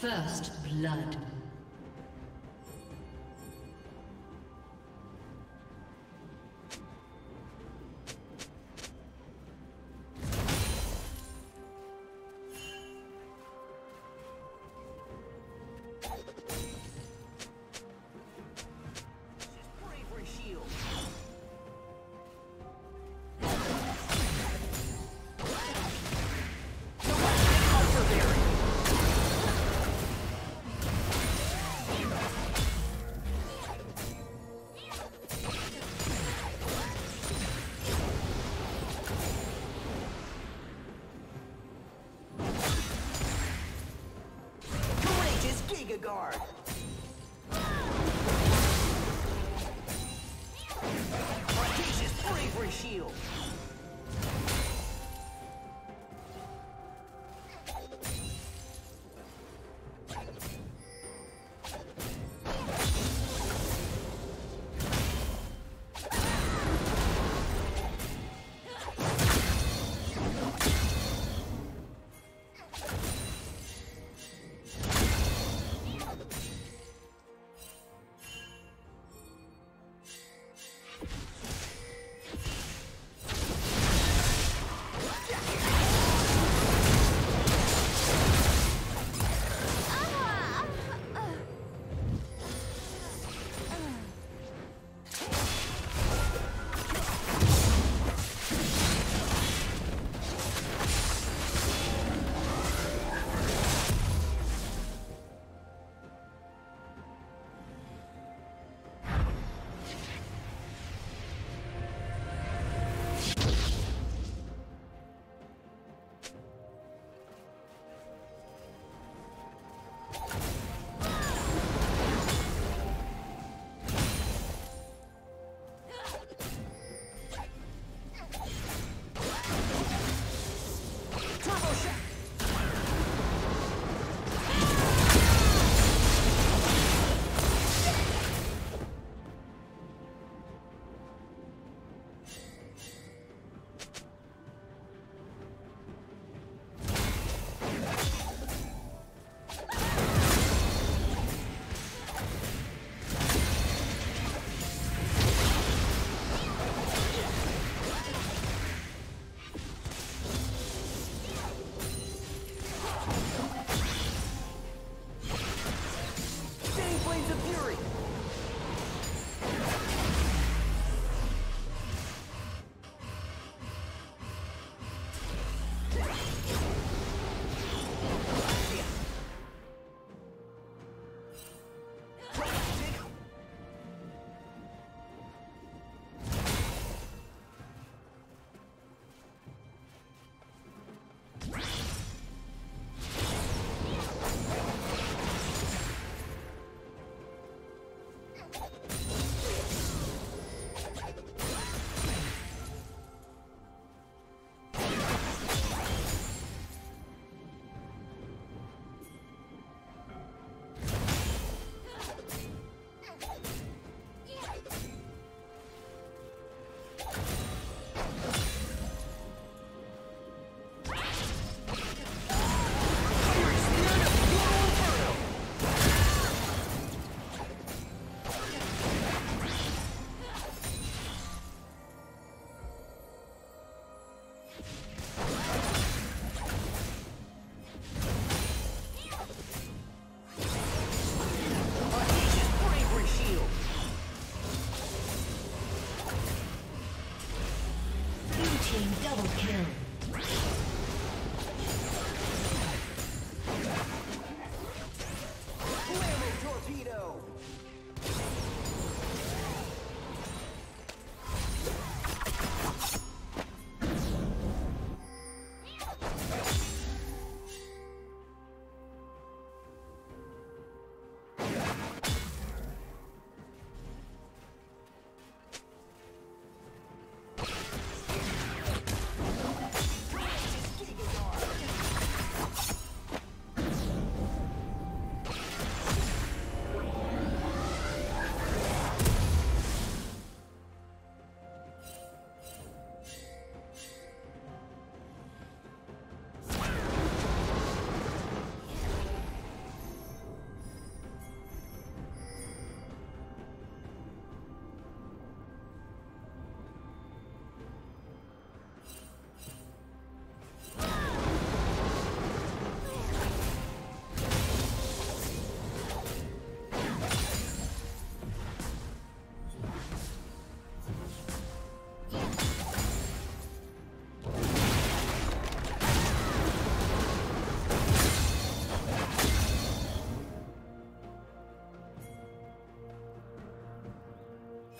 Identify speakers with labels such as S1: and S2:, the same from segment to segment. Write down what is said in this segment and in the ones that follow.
S1: First blood. hard.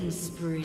S2: Killing spree.